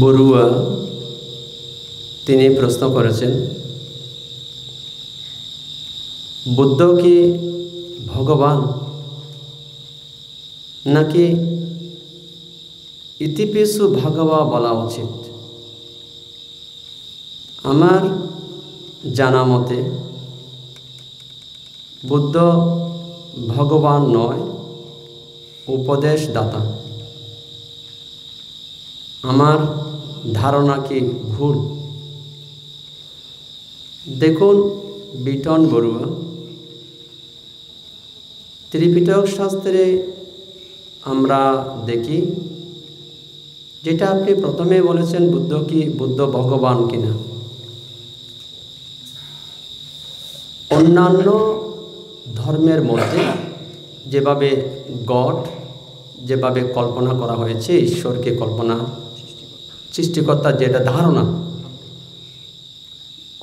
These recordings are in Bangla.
বড়ুয়া, তিনি প্রশ্ন করেছেন, বুদ্ধ কি ভগবান? নাকি ইতিপিসু ভাগবা বলা উচিত? আমার জানা মতে, বুদ্ধ ভগবান নয়, উপদেশদাতা। আমার ধারণা কি ভুল? দেখুন, বিটন বড়ুয়া, ত্রিপিটক শাস্ত্রে আমরা দেখি, যেটা আপনি প্রথমে বলেছেন, বুদ্ধ কি, বুদ্ধ ভগবান কিনা। অন্যান্য ধর্মের মধ্যে যেভাবে গড, যেভাবে কল্পনা করা হয়েছে, ঈশ্বরকে কল্পনা সৃষ্টিকর্তার যেটা ধারণা,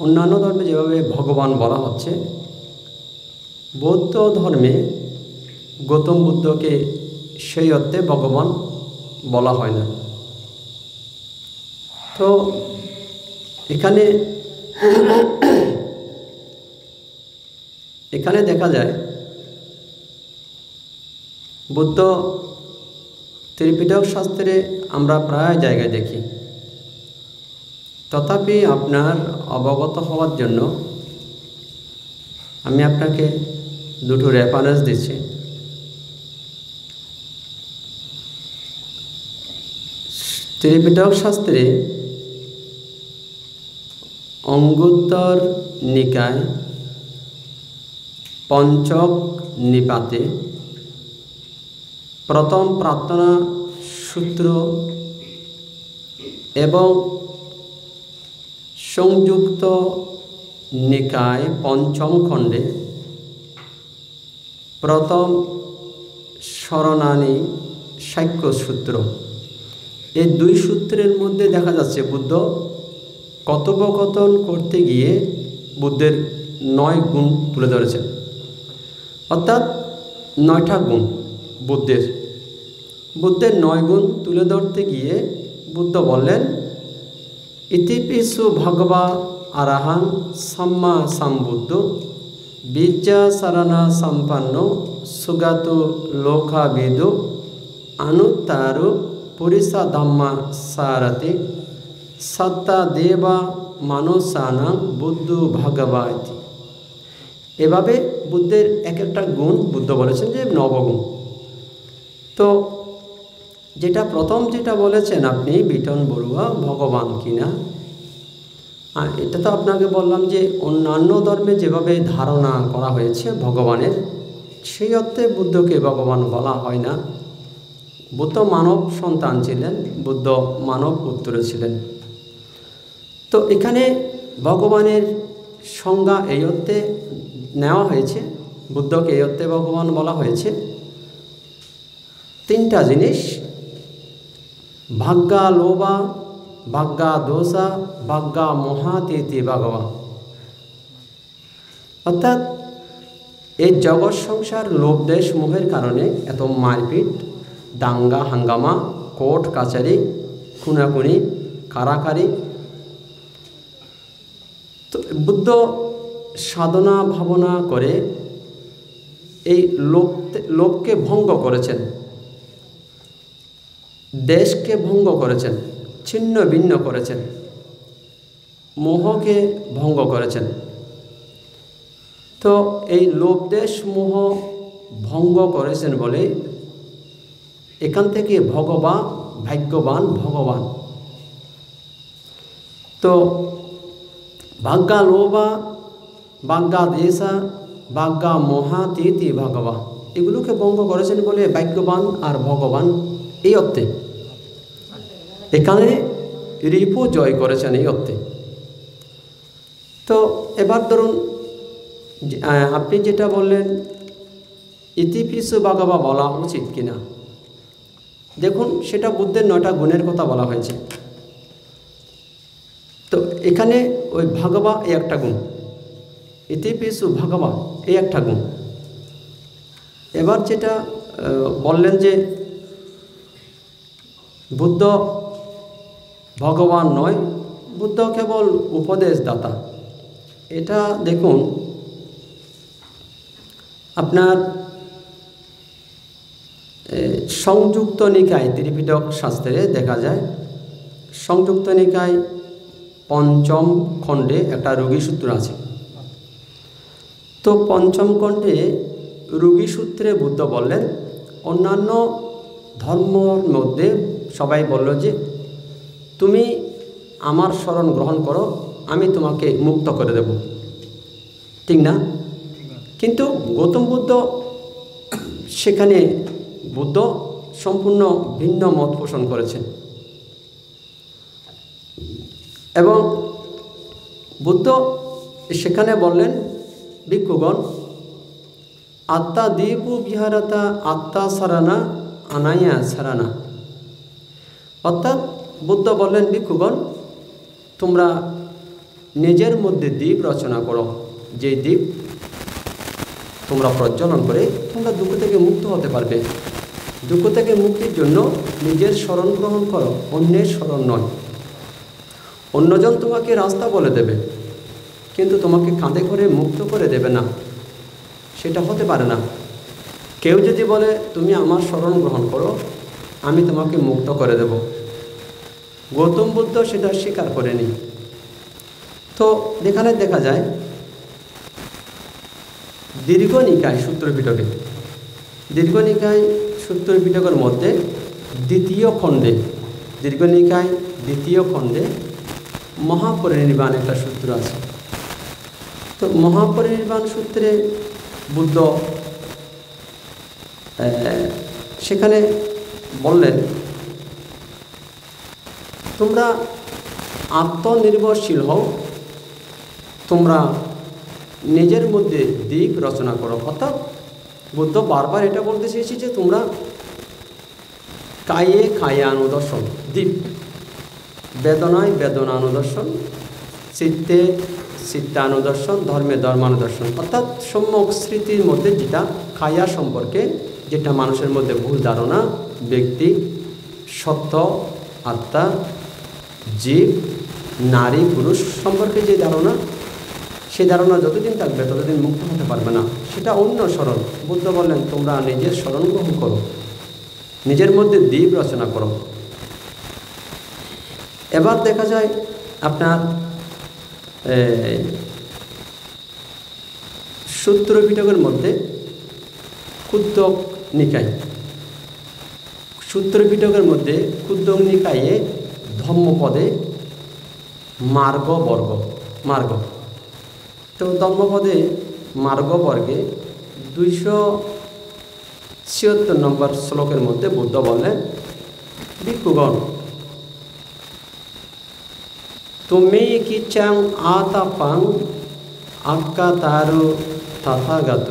অন্যান্য ধর্মে যেভাবে ভগবান বলা হচ্ছে, বৌদ্ধ ধর্মে গৌতম বুদ্ধকে সেই অর্থে ভগবান বলা হয় না। তো এখানে এখানে দেখা যায়, বুদ্ধ ত্রিপিটক শাস্ত্রে আমরা প্রায় জায়গায় দেখি। তথাপি আপনার অবগত হওয়ার জন্য আমি আপনাকে দুটো রেফারেন্স দিচ্ছি। ত্রিপিটক শাস্ত্রে অঙ্গুত্তর নিকায় পঞ্চক নিপাতে প্রথম প্রার্থনা সূত্র এবং সংযুক্ত নিকায় পঞ্চম খণ্ডে প্রথম স্মরণানী সাক্ষ্য সূত্র এই দুই সূত্রের মধ্যে দেখা যাচ্ছে বুদ্ধ কথোপকথন করতে গিয়ে বুদ্ধের নয় গুণ তুলে ধরেছেন। অর্থাৎ নয়টা গুণ বুদ্ধের। বুদ্ধের নয় গুণ তুলে ধরতে গিয়ে বুদ্ধ বললেন ইতিপিসু ভগবা আরাহান সাম্মা সম্বুদ্ধ, বিদ্যা সারানা সম্পন্ন, সুগাত লোকাবিদ, অনুত্তারু পুরিসা ধাম্মা সারতে সত্তা দেবা মানুষানাং বুদ্ধ ভগবাতি এভাবে বুদ্ধের এক একটা গুণ বুদ্ধ বলেছেন যে নবগুণ। তো যেটা প্রথম যেটা বলেছেন আপনি, বিটন বড়ুয়া, ভগবান কিনা। এটা তো আপনাকে বললাম যে অন্যান্য ধর্মে যেভাবে ধারণা করা হয়েছে ভগবানের, সেই অর্থে বুদ্ধকে ভগবান বলা হয় না। বুদ্ধ মানব সন্তান ছিলেন, বুদ্ধ মানব পুত্র ছিলেন। তো এখানে ভগবানের সংজ্ঞা এই অর্থে নেওয়া হয়েছে, বুদ্ধকে এই অর্থে ভগবান বলা হয়েছে। তিনটা জিনিস ভাগ্যা লোবা ভাগ্যা দোষা ভাগ্যা মহাতীতি ভগবান অর্থাৎ এই জগৎ সংসার লোভ দেশ মোহের কারণে এত মারপিট, দাঙ্গা, হাঙ্গামা, কোর্ট, কাচারি, খুনাখুনি, কারাকারি। তো বুদ্ধ সাধনা, ভাবনা করে এই লোক লোককে ভঙ্গ করেছেন। দেশকে ভঙ্গ করেছেন, ছিন্ন ভিন্ন করেছেন, মোহকে ভঙ্গ করেছেন। তো এই লোকদেশ মোহ ভঙ্গ করেছেন বলে এখান থেকে ভগবান, ভাগ্যবান ভগবান। তো ভাগ্যা লোবা ভাগ্যা দেশা বাগ্যা মহাতীতি ভগবান এগুলোকে ভঙ্গ করেছেন বলে ভাগ্যবান আর ভগবান এই অর্থে। এখানে রিপু জয় করেছেন এই অর্থে। তো এবার ধরুন আপনি যেটা বললেন, ইতিপিসু বাগাবা বলা উচিত কিনা? দেখুন, সেটা বুদ্ধের নয়টা গুণের কথা বলা হয়েছে। তো এখানে ওই ভাগবা এই একটা গুণ, ইতিপিসু ভাগবা এই একটা গুণ। এবার যেটা বললেন যে, বুদ্ধ ভগবান নয় বুদ্ধ কেবল উপদেশদাতা। এটা দেখুন, আপনার সংযুক্ত নিকায়, ত্রিপিটক শাস্ত্রে দেখা যায়, সংযুক্ত নিকায় পঞ্চম খণ্ডে একটা রোগী সূত্র আছে। তো পঞ্চম খণ্ডে রোগী সূত্রে বুদ্ধ বললেন, অন্যান্য ধর্মর মধ্যে সবাই বলল যে তুমি আমার স্মরণ গ্রহণ করো, আমি তোমাকে মুক্ত করে দেব। ঠিক না? কিন্তু গৌতম বুদ্ধ সেখানে বুদ্ধ সম্পূর্ণ ভিন্ন মত পোষণ করেছেন। এবং বুদ্ধ সেখানে বললেন, ভিক্ষুগণ, আত্মা দীপু বিহারতা আত্মা সারানা আনাইয়া সারানা। অর্থাৎ বুদ্ধ বললেন, ভিক্ষুগণ, তোমরা নিজের মধ্যে দ্বীপ রচনা করো। যে দ্বীপ তোমরা প্রজ্বলন করে, তোমরা দুঃখ থেকে মুক্ত হতে পারবে। দুঃখ থেকে মুক্তির জন্য নিজের স্মরণ গ্রহণ করো, অন্যের স্মরণ নয়। অন্যজন তোমাকে রাস্তা বলে দেবে, কিন্তু তোমাকে কাঁধে করে মুক্ত করে দেবে না। সেটা হতে পারে না। কেউ যদি বলে, তুমি আমার স্মরণ গ্রহণ করো, আমি তোমাকে মুক্ত করে দেব। গৌতম বুদ্ধ সেটা স্বীকার করেনি। তো এখানে দেখা যায়, দীর্ঘ নিকায় সূত্র পিটকে দীর্ঘ নিকায় সূত্র পিটকের মধ্যে দ্বিতীয় খণ্ডে, দীর্ঘ নিকায় দ্বিতীয় খণ্ডে মহাপরিনির্বাণ একটা সূত্র আছে। তো মহাপরিনির্বাণ সূত্রে বুদ্ধ সেখানে বললেন তোমরা আত্মনির্ভরশীল হও। তোমরা নিজের মধ্যে দিক রচনা করো। অর্থাৎ বুদ্ধ বারবার এটা বলতে চেয়েছি যে তোমরা কায়ে কায়ানুদর্শন দ্বীপ বেদনায় বেদনানুদর্শন, চিত্তে চিত্তানুদর্শন, ধর্মে ধর্মানুদর্শন। অর্থাৎ সম্যক স্মৃতির মধ্যে যেটা কায়া সম্পর্কে, যেটা মানুষের মধ্যে ভুল ধারণা, ব্যক্তি, সত্য, আত্মা জীব, নারী, পুরুষ সম্পর্কে যে ধারণা সেই ধারণা যতদিন থাকবে ততদিন মুক্ত হতে পারবে না। সেটা অন্য স্মরণ। বুদ্ধ বললেন, তোমরা নিজের স্মরণ গ্রহণ করো। নিজের মধ্যে দ্বীপ রচনা করো। এবার দেখা যায় আপনার সূত্র পিটকের মধ্যে ক্ষুদ্রক নিকায় সূত্র পিটকের মধ্যে ক্ষুদ্রক নিকায়ে ধর্মপদে মার্গ বর্গ, মার্গ। তো ধর্মপদে মার্গবর্গে দুইশো ছিয়াত্তর নম্বর শ্লোকের মধ্যে বুদ্ধ বললেন, ভিক্ষুগণ, তুমি কি চাং আতা পাং আক্কা তারু তথাগত।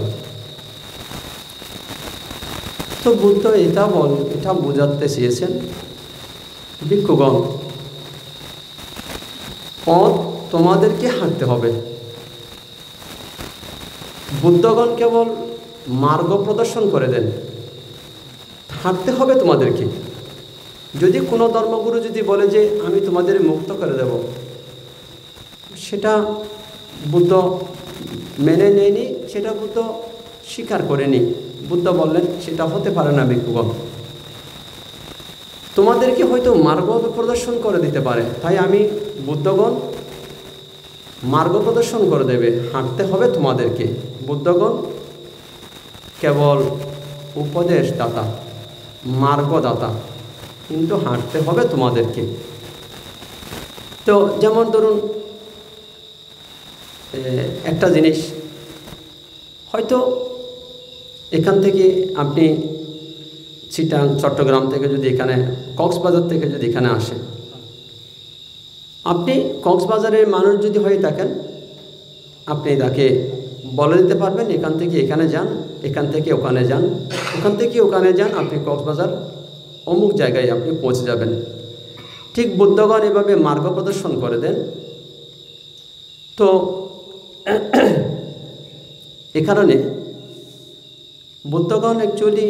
তো বুদ্ধ এটা বল, এটা বোঝাতে চেয়েছেন ভিক্ষুগণ। পথ তোমাদেরকে হাঁটতে হবে। বুদ্ধগণ কেবল মার্গ প্রদর্শন করে দেন। হাঁটতে হবে তোমাদেরকে। যদি কোনো ধর্মগুরু যদি বলে যে, আমি তোমাদের মুক্ত করে দেব, সেটা বুদ্ধ মেনে নেয়নি, সেটা বুদ্ধ স্বীকার করেনি। বুদ্ধ বললেন, সেটা হতে পারে না, ভিক্ষুগণ। তোমাদেরকে হয়তো মার্গ প্রদর্শন করে দিতে পারে। তাই আমি, বুদ্ধগণ, মার্গ প্রদর্শন করে দেবে। হাঁটতে হবে তোমাদেরকে। বুদ্ধগণ, কেবল উপদেশ উপদেশদাতা, মার্গদাতা, কিন্তু হাঁটতে হবে তোমাদেরকে। তো যেমন ধরুন একটা জিনিস। হয়তো এখান থেকে আপনি চিটাং চট্টগ্রাম থেকে যদি এখানে কক্সবাজার থেকে যদি এখানে আসে আপনি কক্সবাজারের মানুষ যদি হয়ে থাকেন আপনি তাকে বলে দিতে পারবেন এখান থেকে এখানে যান এখান থেকে ওখানে যান ওখান থেকে ওখানে যান আপনি কক্সবাজার অমুক জায়গায় আপনি পৌঁছে যাবেন ঠিক বুদ্ধগণ এভাবে মার্গ প্রদর্শন করে দেন তো এ কারণে বুদ্ধগণ অ্যাকচুয়ালি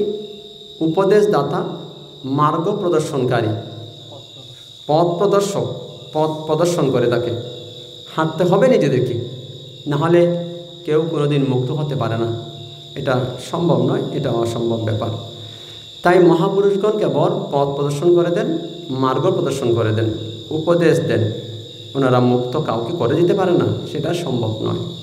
উপদেশদাতা, মার্গ প্রদর্শনকারী। পথ প্রদর্শক, পথ প্রদর্শন করে তাকে। হাঁটতে হবে নিজেদেরকে, নাহলে কেউ কোনোদিন মুক্ত হতে পারে না। এটা সম্ভব নয়, এটা অসম্ভব ব্যাপার। তাই মহাপুরুষগণ কেবল পথ প্রদর্শন করে দেন, মার্গ প্রদর্শন করে দেন, উপদেশ দেন। ওনারা মুক্ত কাউকে করে দিতে পারে না, সেটা সম্ভব নয়।